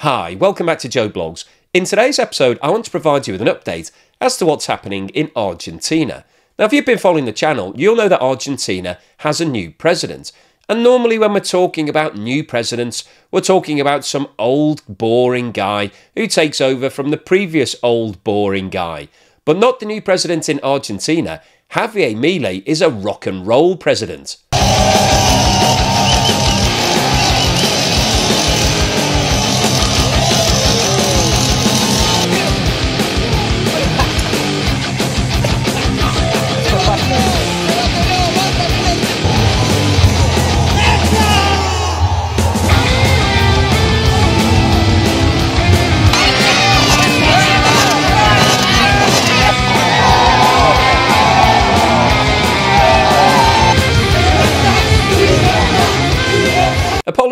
Hi, welcome back to Joe Blogs. In today's episode, I want to provide you with an update as to what's happening in Argentina. Now, if you've been following the channel, you'll know that Argentina has a new president. And normally, when we're talking about new presidents, we're talking about some old, boring guy who takes over from the previous old, boring guy. But not the new president in Argentina. Javier Milei is a rock and roll president.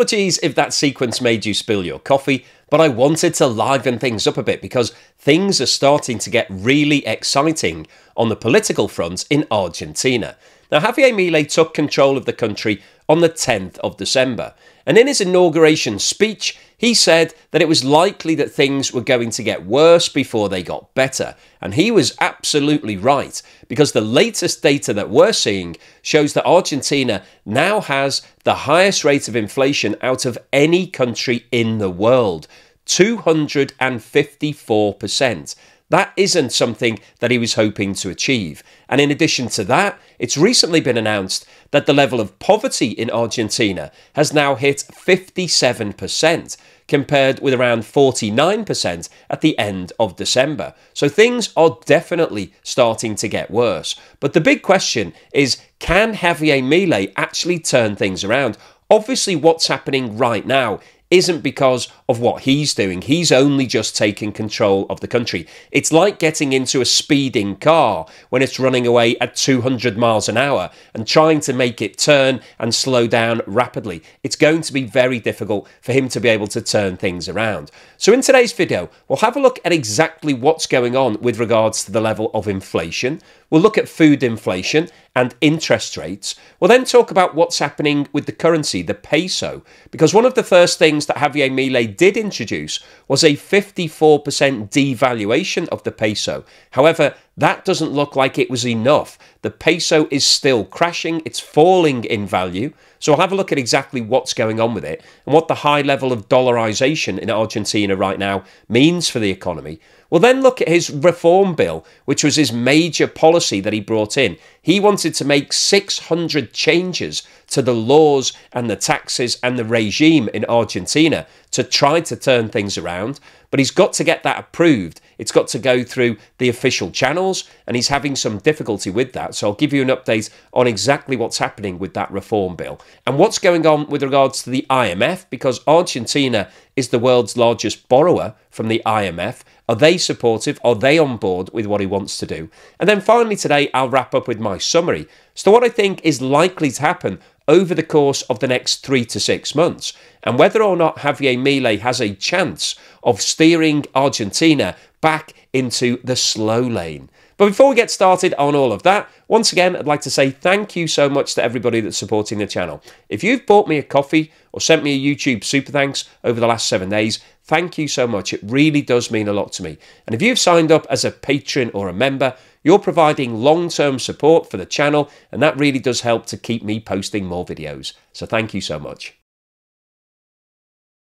Apologies if that sequence made you spill your coffee, but I wanted to liven things up a bit because things are starting to get really exciting on the political front in Argentina. Now, Javier Milei took control of the country on the 10th of December, and in his inauguration speech, he said that it was likely that things were going to get worse before they got better. And he was absolutely right, because the latest data that we're seeing shows that Argentina now has the highest rate of inflation out of any country in the world 254%. That isn't something that he was hoping to achieve. And in addition to that, it's recently been announced that the level of poverty in Argentina has now hit 57%, compared with around 49% at the end of December. So things are definitely starting to get worse. But the big question is can Javier Milei actually turn things around? Obviously, what's happening right now isn't because of what he's doing. He's only just taking control of the country. It's like getting into a speeding car when it's running away at 200 miles an hour and trying to make it turn and slow down rapidly. It's going to be very difficult for him to be able to turn things around. So, in today's video, we'll have a look at exactly what's going on with regards to the level of inflation. We'll look at food inflation and interest rates. We'll then talk about what's happening with the currency, the peso, because one of the first things that Javier Milei did introduce was a 54% devaluation of the peso. However, that doesn't look like it was enough. The peso is still crashing, it's falling in value. So I'll have a look at exactly what's going on with it and what the high level of dollarization in Argentina right now means for the economy. We'll then look at his reform bill, which was his major policy that he brought in. He wanted to make 600 changes to the laws and the taxes and the regime in Argentina to try to turn things around. But he's got to get that approved. It's got to go through the official channels, and he's having some difficulty with that. So I'll give you an update on exactly what's happening with that reform bill and what's going on with regards to the IMF, because Argentina is the world's largest borrower from the IMF. Are they supportive? Are they on board with what he wants to do? And then finally, today, I'll wrap up with my summary. So, what I think is likely to happen over the course of the next three to six months, and whether or not Javier Milei has a chance of steering Argentina back into the slow lane. But before we get started on all of that, once again, I'd like to say thank you so much to everybody that's supporting the channel. If you've bought me a coffee or sent me a YouTube super thanks over the last seven days, thank you so much. It really does mean a lot to me. And if you've signed up as a patron or a member, you're providing long term support for the channel, and that really does help to keep me posting more videos. So thank you so much.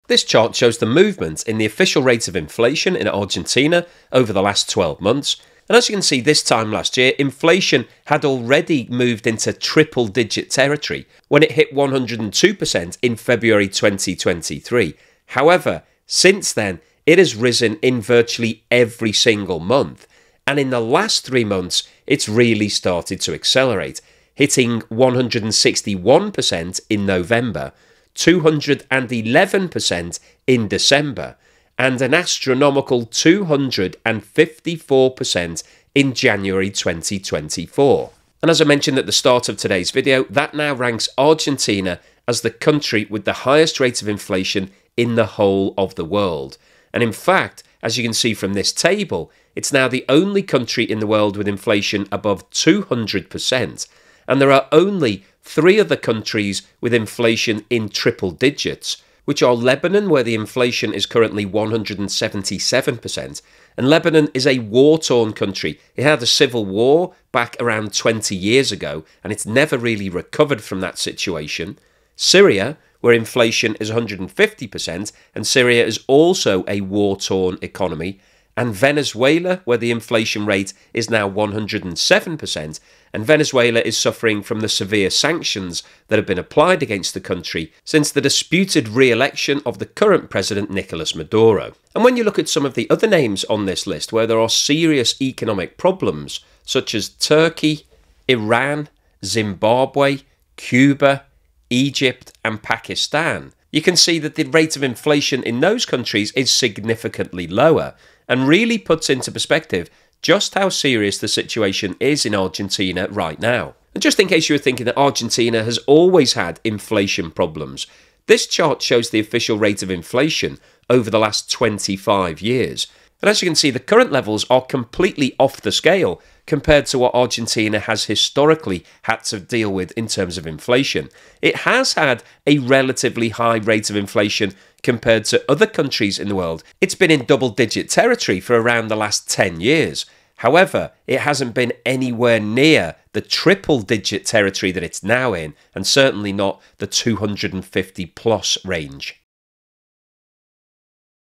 This chart shows the movement in the official rate of inflation in Argentina over the last 12 months. And as you can see, this time last year, inflation had already moved into triple digit territory when it hit 102% in February 2023. However, since then, it has risen in virtually every single month. And in the last three months, it's really started to accelerate, hitting 161% in November, 211% in December, and an astronomical 254% in January 2024. And as I mentioned at the start of today's video, that now ranks Argentina as the country with the highest rate of inflation in the whole of the world. And in fact, as you can see from this table, it's now the only country in the world with inflation above 200%. And there are only three other countries with inflation in triple digits which are Lebanon, where the inflation is currently 177%. And Lebanon is a war torn country. It had a civil war back around 20 years ago, and it's never really recovered from that situation. Syria, where inflation is 150%, and Syria is also a war torn economy. And Venezuela, where the inflation rate is now 107%, and Venezuela is suffering from the severe sanctions that have been applied against the country since the disputed re election of the current president Nicolas Maduro. And when you look at some of the other names on this list where there are serious economic problems, such as Turkey, Iran, Zimbabwe, Cuba, Egypt, and Pakistan, you can see that the rate of inflation in those countries is significantly lower and really puts into perspective just how serious the situation is in Argentina right now. And just in case you were thinking that Argentina has always had inflation problems, this chart shows the official rate of inflation over the last 25 years. And as you can see, the current levels are completely off the scale compared to what Argentina has historically had to deal with in terms of inflation. It has had a relatively high rate of inflation compared to other countries in the world. It's been in double digit territory for around the last 10 years. However, it hasn't been anywhere near the triple digit territory that it's now in, and certainly not the 250 plus range.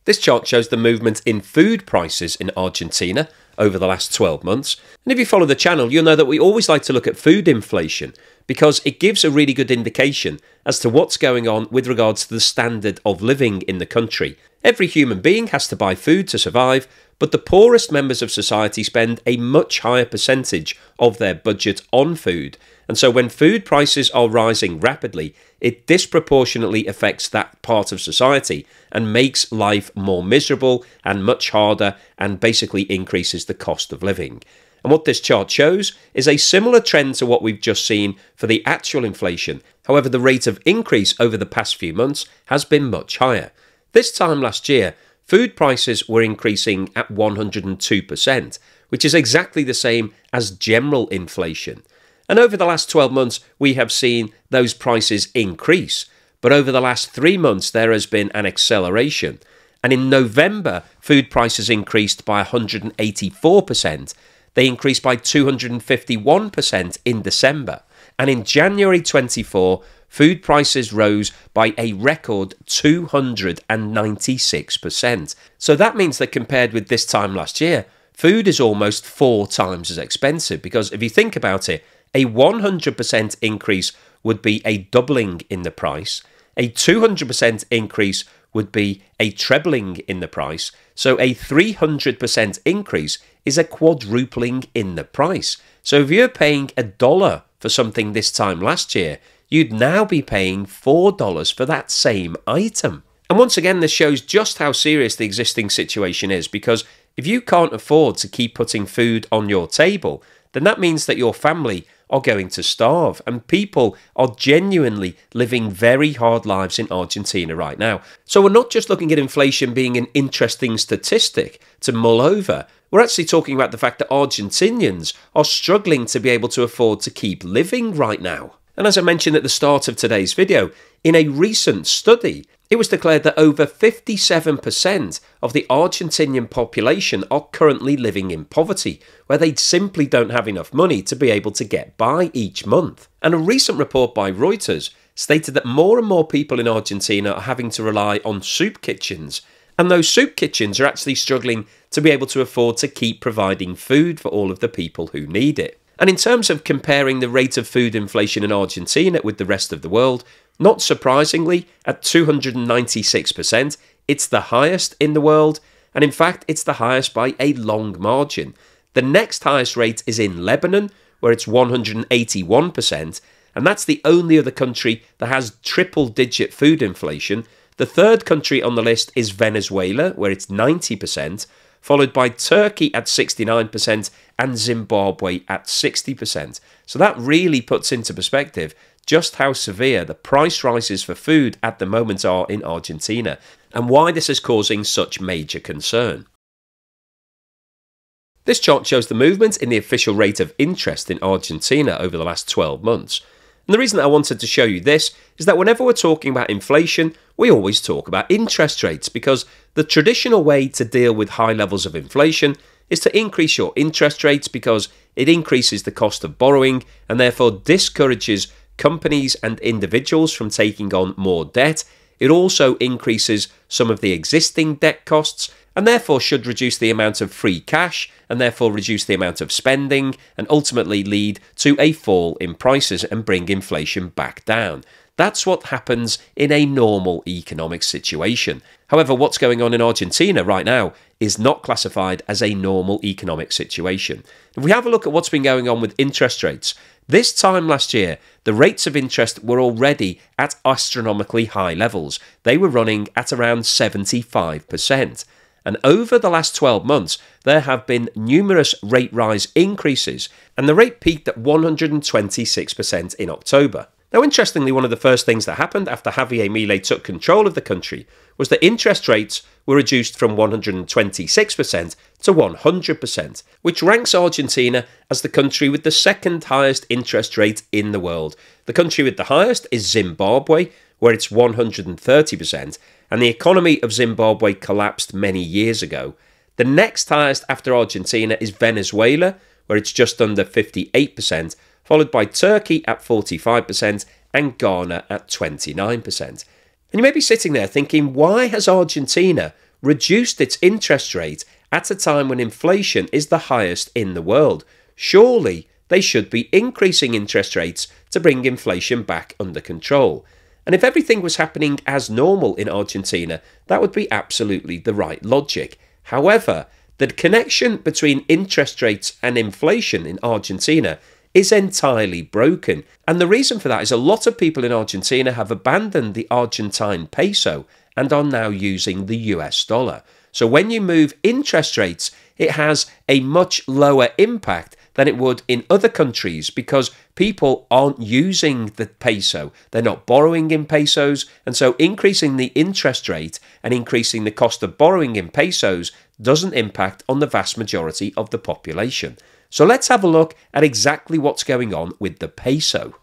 This chart shows the movement in food prices in Argentina over the last 12 months. And if you follow the channel, you'll know that we always like to look at food inflation because it gives a really good indication as to what's going on with regards to the standard of living in the country. Every human being has to buy food to survive, but the poorest members of society spend a much higher percentage of their budget on food. And so when food prices are rising rapidly, it disproportionately affects that part of society and makes life more miserable and much harder and basically increases the cost of living. And what this chart shows is a similar trend to what we've just seen for the actual inflation. However, the rate of increase over the past few months has been much higher. This time last year, food prices were increasing at 102%, which is exactly the same as general inflation. And over the last 12 months, we have seen those prices increase. But over the last three months, there has been an acceleration. And in November, food prices increased by 184%. They increased by 251% in December. And in January 24, food prices rose by a record 296%. So that means that compared with this time last year, food is almost four times as expensive. Because if you think about it, a 100% increase would be a doubling in the price. A 200% increase would be a trebling in the price. So a 300% increase is a quadrupling in the price. So if you're paying a dollar for something this time last year, you'd now be paying $4 for that same item. And once again, this shows just how serious the existing situation is because if you can't afford to keep putting food on your table, then that means that your family are going to starve. And people are genuinely living very hard lives in Argentina right now. So we're not just looking at inflation being an interesting statistic to mull over. We're actually talking about the fact that Argentinians are struggling to be able to afford to keep living right now. And as I mentioned at the start of today's video, in a recent study, it was declared that over 57% of the Argentinian population are currently living in poverty, where they simply don't have enough money to be able to get by each month. And a recent report by Reuters stated that more and more people in Argentina are having to rely on soup kitchens, and those soup kitchens are actually struggling to be able to afford to keep providing food for all of the people who need it. And in terms of comparing the rate of food inflation in Argentina with the rest of the world, not surprisingly, at 296%, it's the highest in the world, and in fact, it's the highest by a long margin. The next highest rate is in Lebanon, where it's 181%, and that's the only other country that has triple digit food inflation. The third country on the list is Venezuela, where it's 90%, followed by Turkey at 69% and Zimbabwe at 60%. So that really puts into perspective just how severe the price rises for food at the moment are in Argentina and why this is causing such major concern. This chart shows the movement in the official rate of interest in Argentina over the last 12 months. And the reason I wanted to show you this is that whenever we're talking about inflation, we always talk about interest rates because the traditional way to deal with high levels of inflation is to increase your interest rates because it increases the cost of borrowing and therefore discourages companies and individuals from taking on more debt. It also increases some of the existing debt costs and therefore should reduce the amount of free cash and therefore reduce the amount of spending and ultimately lead to a fall in prices and bring inflation back down. That's what happens in a normal economic situation. However, what's going on in Argentina right now is not classified as a normal economic situation. If we have a look at what's been going on with interest rates, this time last year, the rates of interest were already at astronomically high levels. They were running at around 75%. And over the last 12 months, there have been numerous rate rise increases, and the rate peaked at 126% in October. Now, interestingly, one of the first things that happened after Javier Milei took control of the country was that interest rates were reduced from 126% to 100%, which ranks Argentina as the country with the second highest interest rate in the world. The country with the highest is Zimbabwe, where it's 130%, and the economy of Zimbabwe collapsed many years ago. The next highest after Argentina is Venezuela, where it's just under 58%, followed by Turkey at 45% and Ghana at 29%. And you may be sitting there thinking, why has Argentina reduced its interest rate at a time when inflation is the highest in the world? Surely they should be increasing interest rates to bring inflation back under control. And if everything was happening as normal in Argentina, that would be absolutely the right logic. However, the connection between interest rates and inflation in Argentina is entirely broken. And the reason for that is a lot of people in Argentina have abandoned the Argentine peso and are now using the US dollar. So when you move interest rates, it has a much lower impact than it would in other countries because people aren't using the peso. They're not borrowing in pesos. And so increasing the interest rate and increasing the cost of borrowing in pesos doesn't impact on the vast majority of the population. So let's have a look at exactly what's going on with the peso.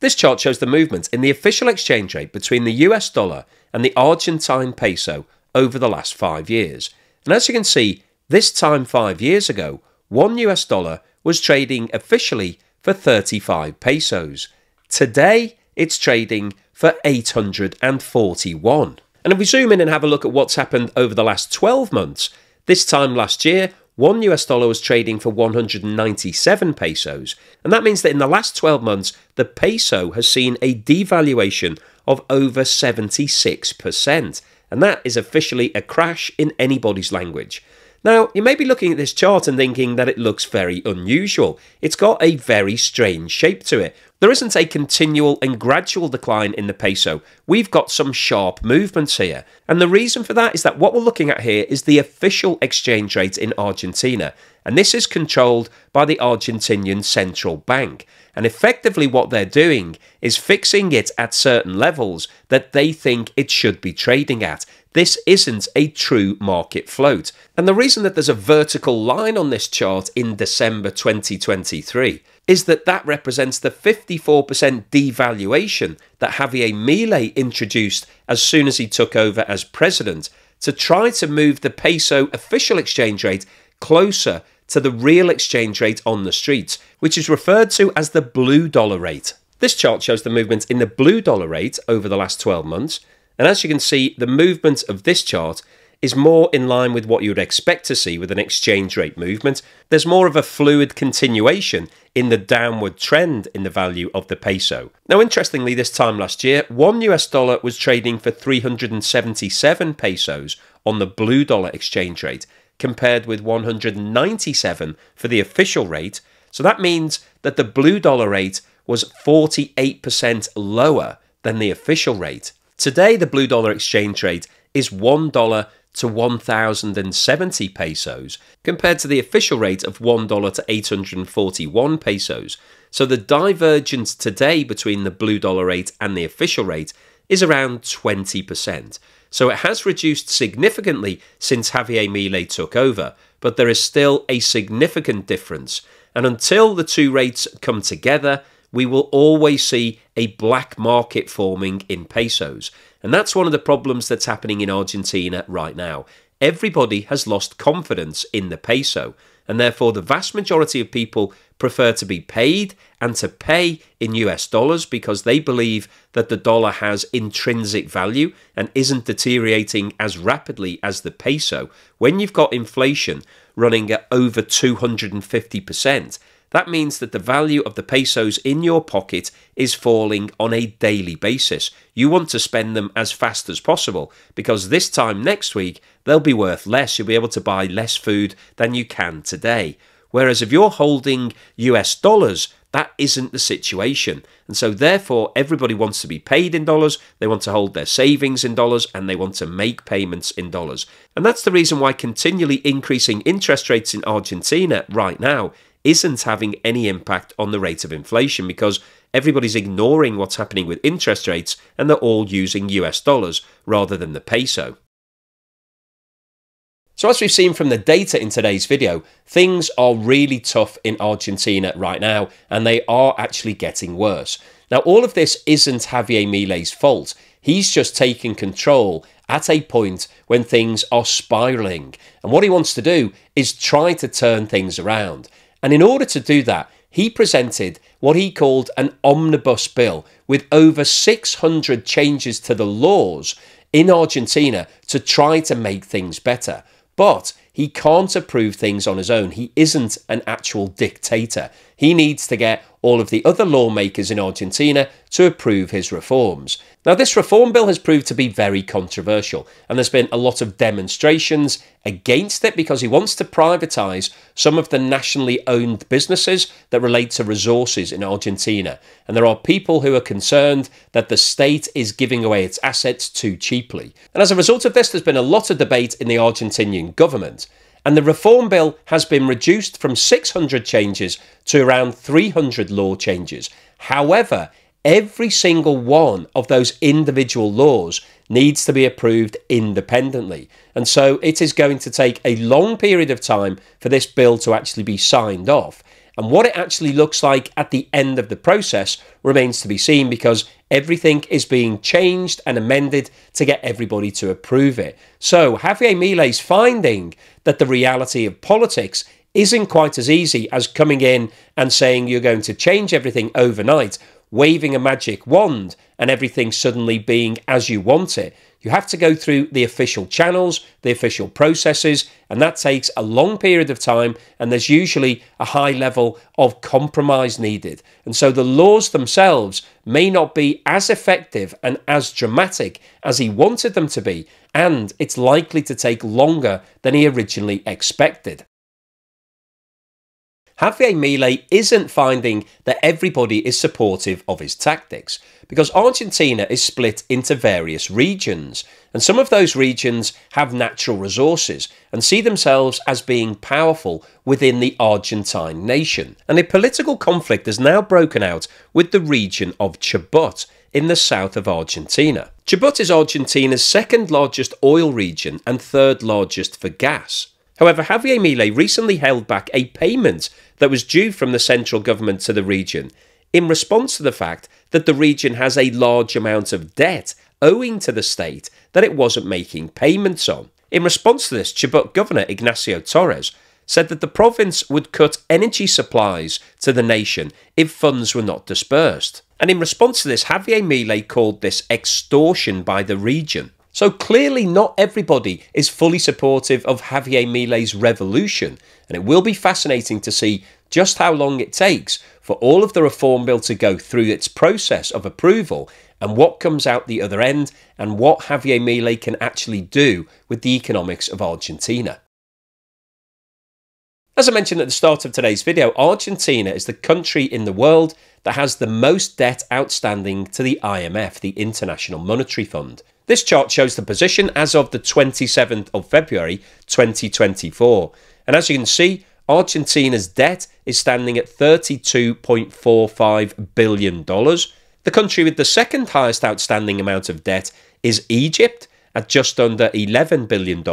This chart shows the movement in the official exchange rate between the US dollar and the Argentine peso over the last five years. And as you can see, this time five years ago, one US dollar was trading officially for 35 pesos. Today, it's trading for 841. And if we zoom in and have a look at what's happened over the last 12 months, this time last year, one US dollar was trading for 197 pesos, and that means that in the last 12 months, the peso has seen a devaluation of over 76%, and that is officially a crash in anybody's language. Now, you may be looking at this chart and thinking that it looks very unusual. It's got a very strange shape to it. There isn't a continual and gradual decline in the peso. We've got some sharp movements here. And the reason for that is that what we're looking at here is the official exchange rate in Argentina. And this is controlled by the Argentinian Central Bank. And effectively, what they're doing is fixing it at certain levels that they think it should be trading at. This isn't a true market float. And the reason that there's a vertical line on this chart in December 2023 is that that represents the 54% devaluation that Javier Milei introduced as soon as he took over as president to try to move the peso official exchange rate closer to the real exchange rate on the streets, which is referred to as the blue dollar rate. This chart shows the movement in the blue dollar rate over the last 12 months, and as you can see, the movement of this chart is more in line with what you would expect to see with an exchange rate movement. There's more of a fluid continuation in the downward trend in the value of the peso. Now, interestingly, this time last year, one US dollar was trading for 377 pesos on the blue dollar exchange rate, compared with 197 for the official rate. So that means that the blue dollar rate was 48% lower than the official rate. Today, the blue dollar exchange rate is $1 to 1,070 pesos, compared to the official rate of $1 to 841 pesos. So the divergence today between the blue dollar rate and the official rate is around 20%. So it has reduced significantly since Javier Milei took over, but there is still a significant difference. And until the two rates come together, we will always see a black market forming in pesos. And that's one of the problems that's happening in Argentina right now. Everybody has lost confidence in the peso, and therefore the vast majority of people prefer to be paid and to pay in US dollars because they believe that the dollar has intrinsic value and isn't deteriorating as rapidly as the peso. When you've got inflation running at over 250%, that means that the value of the pesos in your pocket is falling on a daily basis. You want to spend them as fast as possible because this time next week they'll be worth less. You'll be able to buy less food than you can today. Whereas if you're holding US dollars, that isn't the situation. And so, therefore, everybody wants to be paid in dollars, they want to hold their savings in dollars, and they want to make payments in dollars. And that's the reason why continually increasing interest rates in Argentina right now isn't having any impact on the rate of inflation because everybody's ignoring what's happening with interest rates and they're all using US dollars rather than the peso. So, as we've seen from the data in today's video, things are really tough in Argentina right now, and they are actually getting worse. Now, all of this isn't Javier Milei's fault. He's just taking control at a point when things are spiraling. And what he wants to do is try to turn things around. And in order to do that, he presented what he called an omnibus bill with over 600 changes to the laws in Argentina to try to make things better. But he can't approve things on his own. He isn't an actual dictator. He needs to get all of the other lawmakers in Argentina to approve his reforms. Now, this reform bill has proved to be very controversial, and there's been a lot of demonstrations against it because he wants to privatise some of the nationally owned businesses that relate to resources in Argentina. And there are people who are concerned that the state is giving away its assets too cheaply. And as a result of this, there's been a lot of debate in the Argentinian government. And the reform bill has been reduced from 600 changes to around 300 law changes. However, every single one of those individual laws needs to be approved independently. And so it is going to take a long period of time for this bill to actually be signed off. And what it actually looks like at the end of the process remains to be seen because everything is being changed and amended to get everybody to approve it. So Javier Milei's finding that the reality of politics isn't quite as easy as coming in and saying you're going to change everything overnight, waving a magic wand, and everything suddenly being as you want it. You have to go through the official channels, the official processes, and that takes a long period of time, and there's usually a high level of compromise needed. And so the laws themselves may not be as effective and as dramatic as he wanted them to be, and it's likely to take longer than he originally expected. Javier Milei isn't finding that everybody is supportive of his tactics because Argentina is split into various regions, and some of those regions have natural resources and see themselves as being powerful within the Argentine nation. And a political conflict has now broken out with the region of Chubut in the south of Argentina. Chubut is Argentina's second largest oil region and third largest for gas. However, Javier Milei recently held back a payment that was due from the central government to the region in response to the fact that the region has a large amount of debt owing to the state that it wasn't making payments on. In response to this, Chubut Governor Ignacio Torres said that the province would cut energy supplies to the nation if funds were not dispersed. And in response to this, Javier Milei called this extortion by the region. So clearly, not everybody is fully supportive of Javier Milei's revolution, and it will be fascinating to see just how long it takes for all of the reform bill to go through its process of approval and what comes out the other end and what Javier Milei can actually do with the economics of Argentina. As I mentioned at the start of today's video, Argentina is the country in the world that has the most debt outstanding to the IMF, the International Monetary Fund. This chart shows the position as of the 27th of February 2024. And as you can see, Argentina's debt is standing at $32.45 billion. The country with the second highest outstanding amount of debt is Egypt at just under $11 billion,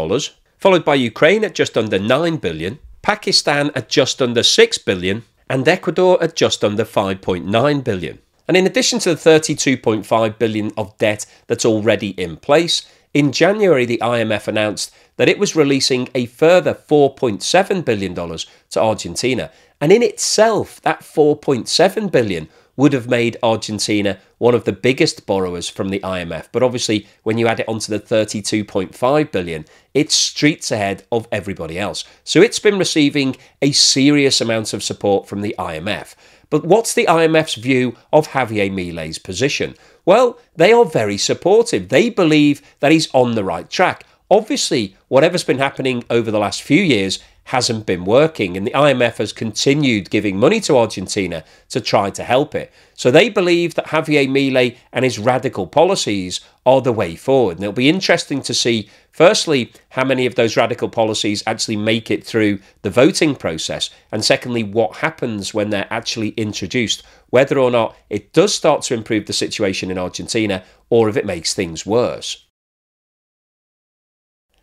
followed by Ukraine at just under 9 billion, Pakistan at just under 6 billion, and Ecuador at just under 5.9 billion. And in addition to the 32.5 billion of debt that's already in place, in January the IMF announced that it was releasing a further $4.7 billion to Argentina. And in itself, that 4.7 billion would have made Argentina one of the biggest borrowers from the IMF. But obviously, when you add it onto the 32.5 billion, it's streets ahead of everybody else. So it's been receiving a serious amount of support from the IMF. But what's the IMF's view of Javier Milei's position? Well, they are very supportive. They believe that he's on the right track. Obviously, whatever's been happening over the last few years hasn't been working, and the IMF has continued giving money to Argentina to try to help it. So they believe that Javier Milei and his radical policies are the way forward. And it'll be interesting to see, firstly, how many of those radical policies actually make it through the voting process, and secondly, what happens when they're actually introduced, whether or not it does start to improve the situation in Argentina or if it makes things worse.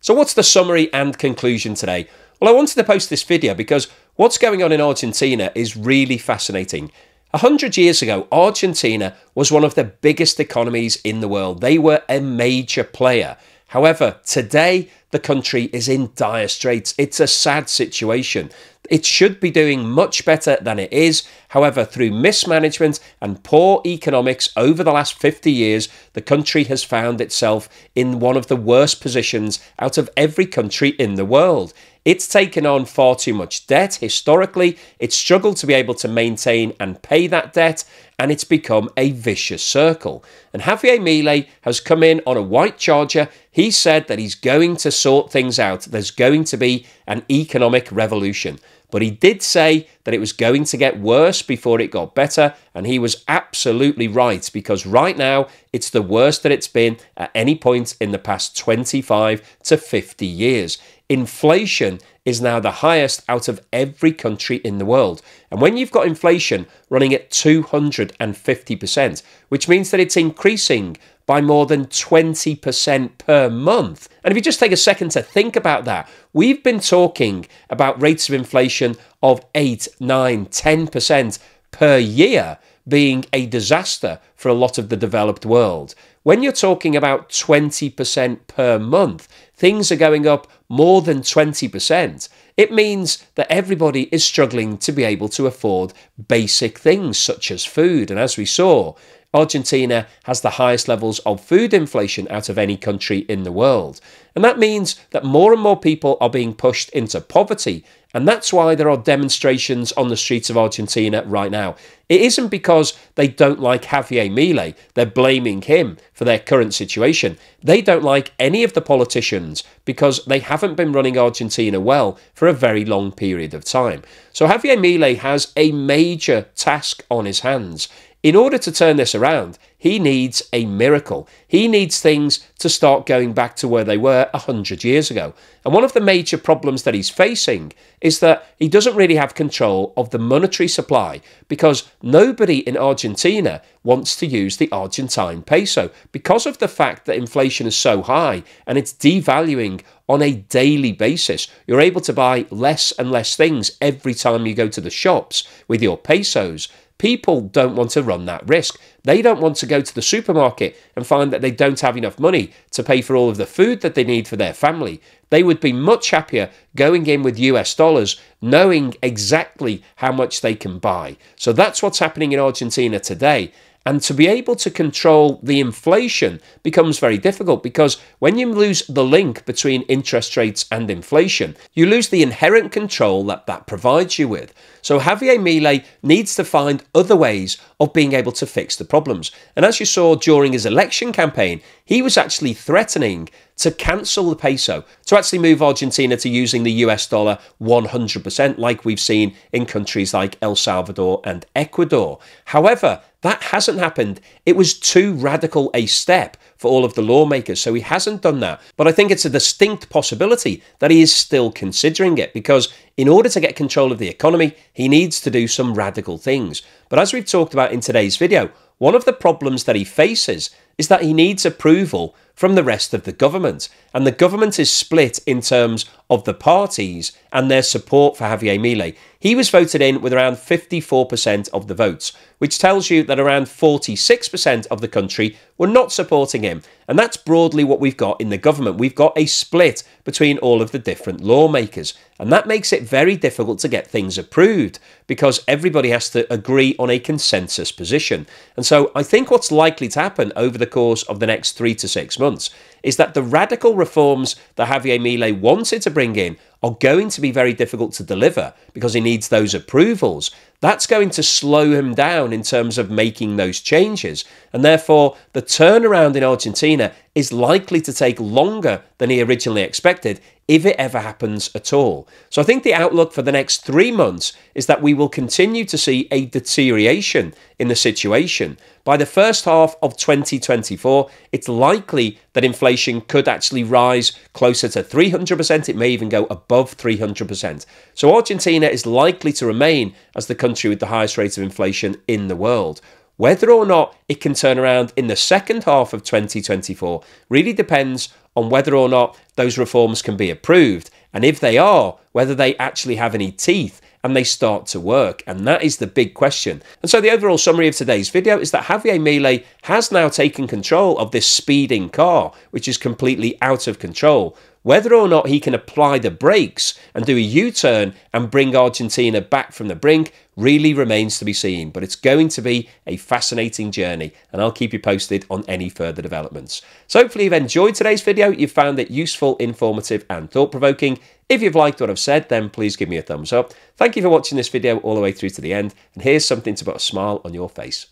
So, what's the summary and conclusion today? Well, I wanted to post this video because what's going on in Argentina is really fascinating. A hundred years ago, Argentina was one of the biggest economies in the world. They were a major player. However, today the country is in dire straits. It's a sad situation. It should be doing much better than it is. However, through mismanagement and poor economics over the last 50 years, the country has found itself in one of the worst positions out of every country in the world. It's taken on far too much debt historically, it's struggled to be able to maintain and pay that debt, and it's become a vicious circle. And Javier Milei has come in on a white charger. He said that he's going to sort things out. There's going to be an economic revolution. But he did say that it was going to get worse before it got better, and he was absolutely right because right now it's the worst that it's been at any point in the past 25 to 50 years. Inflation is now the highest out of every country in the world. And when you've got inflation running at 250%, which means that it's increasing by more than 20% per month. And if you just take a second to think about that, we've been talking about rates of inflation of 8, 9, 10% per year being a disaster for a lot of the developed world. When you're talking about 20% per month, things are going up more than 20%. It means that everybody is struggling to be able to afford basic things such as food. And as we saw, Argentina has the highest levels of food inflation out of any country in the world. And that means that more and more people are being pushed into poverty. And that's why there are demonstrations on the streets of Argentina right now. It isn't because they don't like Javier Milei, they're blaming him for their current situation. They don't like any of the politicians because they haven't been running Argentina well for a very long period of time. So Javier Milei has a major task on his hands. In order to turn this around, he needs a miracle. He needs things to start going back to where they were 100 years ago. And one of the major problems that he's facing is that he doesn't really have control of the monetary supply because nobody in Argentina wants to use the Argentine peso because of the fact that inflation is so high and it's devaluing on a daily basis. You're able to buy less and less things every time you go to the shops with your pesos. People don't want to run that risk. They don't want to go to the supermarket and find that they don't have enough money to pay for all of the food that they need for their family. They would be much happier going in with US dollars, knowing exactly how much they can buy. So that's what's happening in Argentina today. And to be able to control the inflation becomes very difficult because when you lose the link between interest rates and inflation, you lose the inherent control that that provides you with. So Javier Milei needs to find other ways of being able to fix the problems. And as you saw during his election campaign, he was actually threatening to cancel the peso, to actually move Argentina to using the US dollar 100%, like we've seen in countries like El Salvador and Ecuador. However, that hasn't happened. It was too radical a step for all of the lawmakers, so he hasn't done that. But I think it's a distinct possibility that he is still considering it because in order to get control of the economy, he needs to do some radical things. But as we've talked about in today's video, one of the problems that he faces is that he needs approval from the rest of the government. And the government is split in terms of the parties and their support for Javier Milei. He was voted in with around 54% of the votes, which tells you that around 46% of the country were not supporting him. And that's broadly what we've got in the government. We've got a split between all of the different lawmakers. And that makes it very difficult to get things approved because everybody has to agree on a consensus position. And so I think what's likely to happen over the course of the next three to six months months is that the radical reforms that Javier Milei wanted to bring in are going to be very difficult to deliver because he needs those approvals. That's going to slow him down in terms of making those changes. And therefore, the turnaround in Argentina is likely to take longer than he originally expected if it ever happens at all. So I think the outlook for the next three months is that we will continue to see a deterioration in the situation. By the first half of 2024, it's likely that inflation could actually rise closer to 300%. It may even go above 300%. So Argentina is likely to remain as the country with the highest rate of inflation in the world. Whether or not it can turn around in the second half of 2024 really depends on whether or not those reforms can be approved, and if they are, whether they actually have any teeth and they start to work. And that is the big question. And so the overall summary of today's video is that Javier Milei has now taken control of this speeding car, which is completely out of control. Whether or not he can apply the brakes and do a U turn and bring Argentina back from the brink really remains to be seen, but it's going to be a fascinating journey, and I'll keep you posted on any further developments. So, hopefully, you've enjoyed today's video, you've found it useful, informative, and thought provoking. If you've liked what I've said, then please give me a thumbs up. Thank you for watching this video all the way through to the end, and here's something to put a smile on your face.